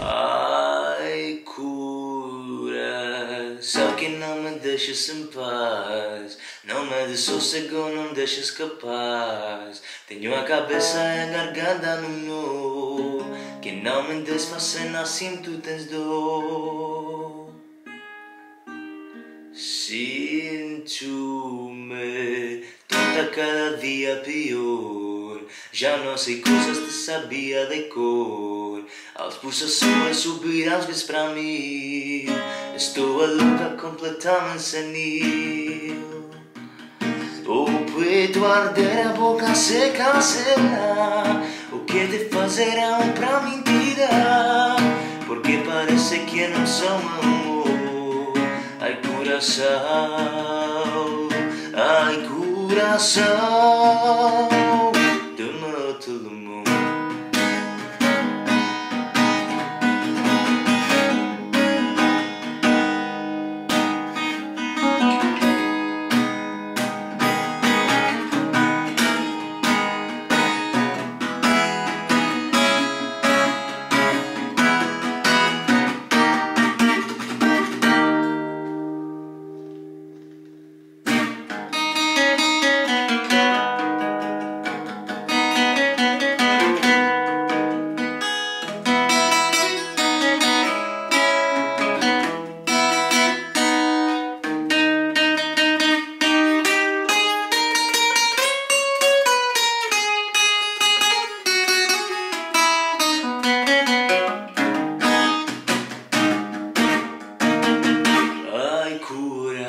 Ai, cura, só que não me deixas em paz. Não me dê sossego, não deixas capaz. Tenho a cabeça e a garganta no nó. Que não me desfacem assim, tu tens dor. Tonta cada dia pior. Já não sei coisas que sabia de cor. As pulsações subirão às vezes para mim. Estou a louca completamente senil. O peito arder, a boca seca será. O que te fazerão para mentira? Porque parece que não são amor. Ai, coração, ai, coração.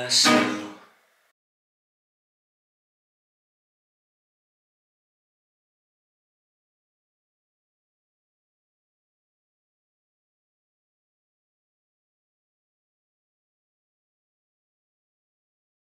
myself.